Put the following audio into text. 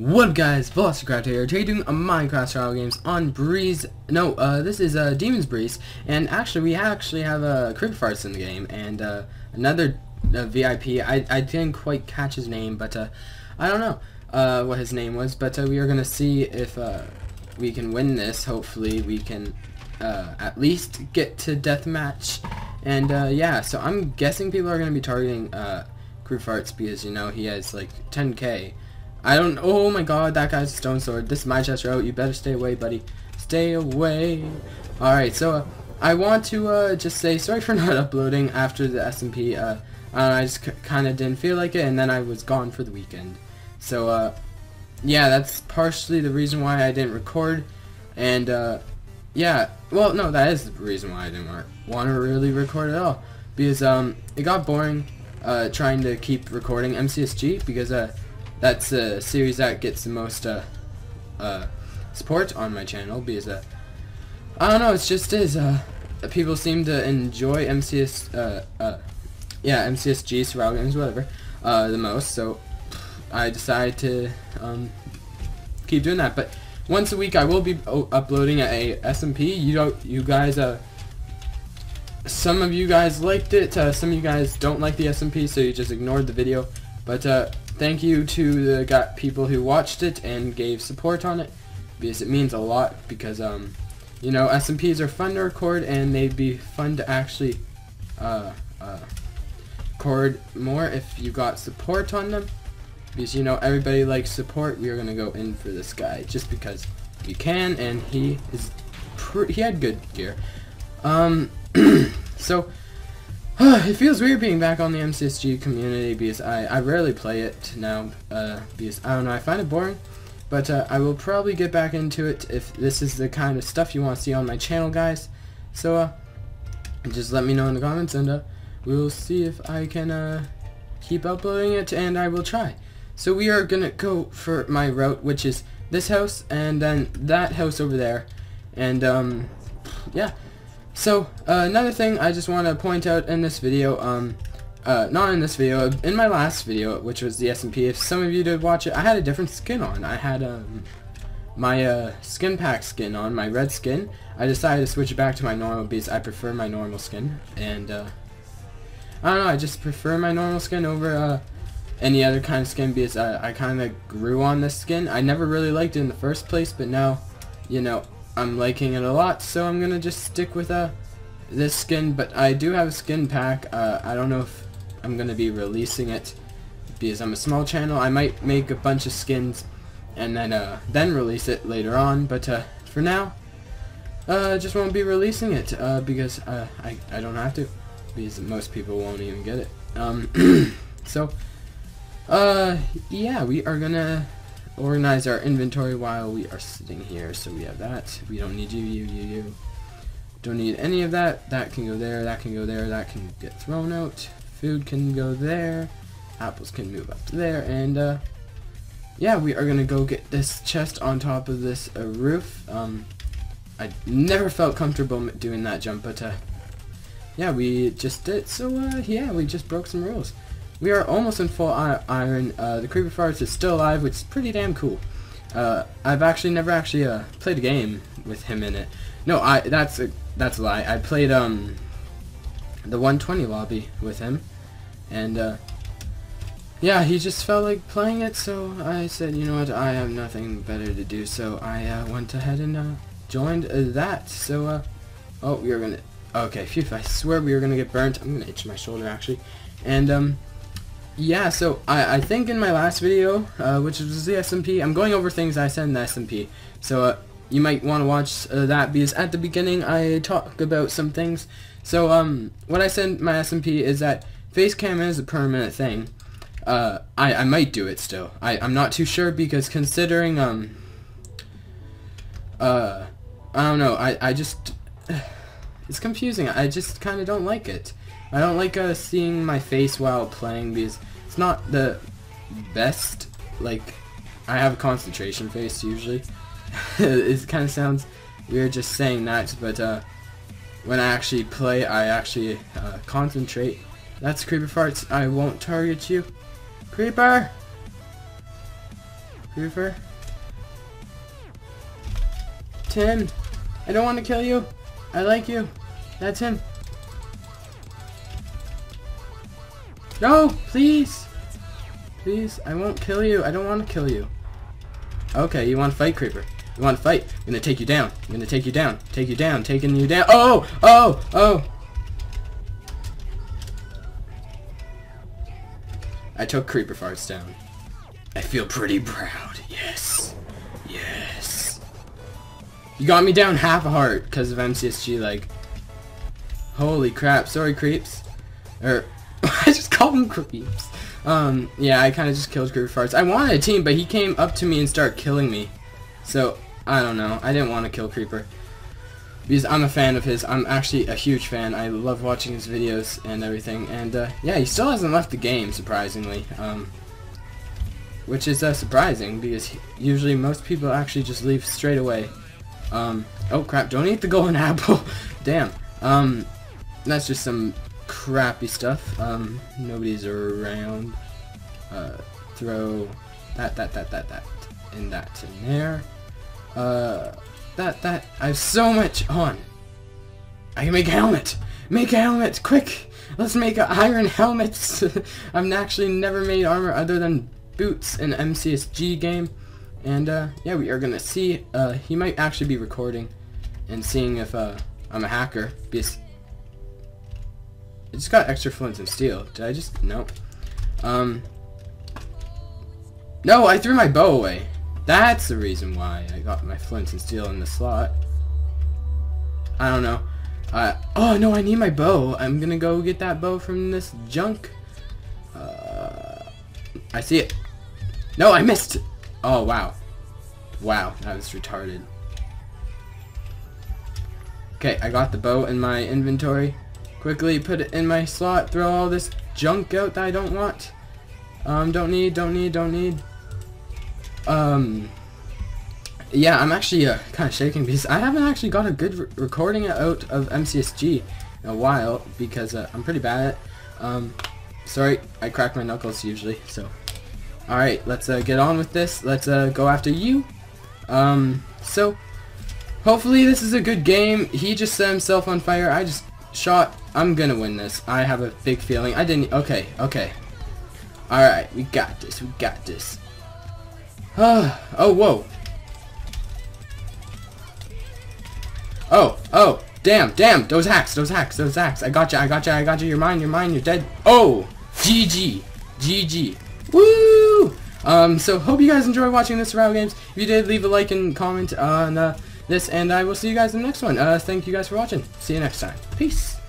What up guys, Velocicraft here, today doing a Minecraft style games on Breeze, no, uh, this is, uh, Demon's Breeze, and actually, we actually have, uh, Creeper Farts in the game, and, uh, another, uh, VIP, I, I didn't quite catch his name, but, uh, I don't know, uh, what his name was, but, uh, we are gonna see if, uh, we can win this, hopefully we can, uh, at least get to deathmatch, and, uh, yeah, so I'm guessing people are gonna be targeting, uh, Creeper Farts because, you know, he has, like, 10k, I don't. Oh my God, that guy's a stone sword. This is my chest route. You better stay away, buddy. Stay away. All right, so uh, I want to uh, just say sorry for not uploading after the SMP. Uh, I just kind of didn't feel like it, and then I was gone for the weekend. So uh, yeah, that's partially the reason why I didn't record. And uh, yeah, well, no, that is the reason why I didn't want to really record at all because um, it got boring uh, trying to keep recording MCSG because uh that's a series that gets the most uh, uh, support on my channel because uh, I don't know, it's just is uh, people seem to enjoy MCS uh, uh, yeah MCSG survival games whatever uh, the most. So I decided to um, keep doing that. But once a week I will be uploading a SMP you don't you guys uh some of you guys liked it uh, some of you guys don't like the SMP so you just ignored the video. But uh, thank you to the got people who watched it and gave support on it because it means a lot because um you know SMPs are fun to record and they'd be fun to actually uh, uh, record more if you got support on them. Because you know everybody likes support. We are gonna go in for this guy just because we can and he is he had good gear. Um so it feels weird being back on the MCSG community because I, I rarely play it now uh, because I don't know I find it boring but uh, I will probably get back into it if this is the kind of stuff you want to see on my channel guys. So uh, just let me know in the comments and uh, we'll see if I can uh, keep uploading it and I will try. So we are gonna go for my route which is this house and then that house over there. And um yeah so, uh, another thing I just want to point out in this video, um, uh, not in this video, in my last video, which was the SMP, if some of you did watch it, I had a different skin on. I had, um, my, uh, skin pack skin on, my red skin. I decided to switch it back to my normal because I prefer my normal skin, and, uh, I don't know, I just prefer my normal skin over, uh, any other kind of skin because I, I kind of grew on this skin. I never really liked it in the first place, but now, you know, I'm liking it a lot, so I'm gonna just stick with uh, this skin, but I do have a skin pack. Uh, I don't know if I'm gonna be releasing it because I'm a small channel. I might make a bunch of skins and then uh, then release it later on, but uh, for now, uh, just won't be releasing it uh, because uh, I, I don't have to because most people won't even get it. Um, so, uh, yeah, we are gonna organize our inventory while we are sitting here. So we have that. We don't need you, you, you, you. Don't need any of that. That can go there, that can go there, that can get thrown out. Food can go there. Apples can move up there. And, uh, yeah, we are going to go get this chest on top of this uh, roof. Um, I never felt comfortable doing that jump, but, uh, yeah, we just did. So, uh, yeah, we just broke some rules. We are almost in full iron. Uh, the Creeper Farts is still alive, which is pretty damn cool. Uh, I've actually never actually uh, played a game with him in it. No, I that's a that's a lie. I played um the 120 lobby with him, and uh, yeah, he just felt like playing it. So I said, you know what, I have nothing better to do. So I uh, went ahead and uh, joined that. So uh, oh, we are gonna okay. Phew, I swear we are gonna get burnt. I'm gonna itch my shoulder actually, and um yeah, so I, I think in my last video, uh, which was the SMP, I'm going over things I said in the SMP. So uh, you might want to watch uh, that because at the beginning I talk about some things. So um, what I said in my SMP is that face cam is a permanent thing. Uh, I, I might do it still. I, I'm not too sure because considering, um, uh, I don't know, I, I just, it's confusing. I just kind of don't like it. I don't like uh, seeing my face while playing because it's not the best. Like, I have a concentration face usually. it kind of sounds weird just saying that, but uh, when I actually play, I actually uh, concentrate. That's Creeper Farts. I won't target you. Creeper! Creeper. Tim, I don't want to kill you. I like you. That's him. No, please. Please, I won't kill you. I don't want to kill you. Okay, you want to fight, Creeper. You want to fight? I'm gonna take you down. I'm gonna take you down. Take you down. Taking you down. Oh! Oh! Oh! I took Creeper Farts down. I feel pretty proud. Yes. Yes. You got me down half a heart because of MCSG, like. Holy crap. Sorry, creeps. I called them creeps. Um, yeah, I kind of just killed Creeper Farts. I wanted a team, but he came up to me and started killing me. So, I don't know. I didn't want to kill Creeper. Because I'm a fan of his. I'm actually a huge fan. I love watching his videos and everything. And, uh, yeah, he still hasn't left the game, surprisingly. Um, which is uh, surprising, because he, usually most people actually just leave straight away. Um, oh crap, don't eat the golden apple. Damn. Um, that's just some crappy stuff. Um, nobody's around. Uh, throw that, that, that, that, that, and that in there. Uh, that, that, I have so much on. I can make a helmet! Make a helmet! Quick! Let's make a iron helmets! I've actually never made armor other than boots in MCSG game. And, uh, yeah, we are gonna see, uh, he might actually be recording and seeing if, uh, I'm a hacker. Because I just got extra flints and steel. Did I just, nope. Um, no, I threw my bow away. That's the reason why I got my flints and steel in the slot. I don't know. Uh, oh no, I need my bow. I'm gonna go get that bow from this junk. Uh, I see it. No, I missed. Oh wow, wow, that was retarded. Okay, I got the bow in my inventory. Quickly put it in my slot. Throw all this junk out that I don't want. Um, don't need, don't need, don't need. Um, yeah, I'm actually uh, kind of shaking because I haven't actually got a good re recording out of MCSG in a while because uh, I'm pretty bad at it. Um, sorry, I crack my knuckles usually, so. Alright, let's uh, get on with this. Let's uh, go after you. Um, so, hopefully this is a good game. He just set himself on fire. I just shot. I'm gonna win this. I have a big feeling. I didn't. Okay, okay. Alright, we got this. We got this. oh, oh, whoa. Oh, oh, damn, damn, those hacks, those hacks, those hacks. I got you, I got you, I got you. You're mine, you're mine, you're dead. Oh, GG, GG. Woo! Um, so hope you guys enjoy watching this survival games. If you did, leave a like and comment on uh, this, and I will see you guys in the next one. Uh, thank you guys for watching. See you next time. Peace.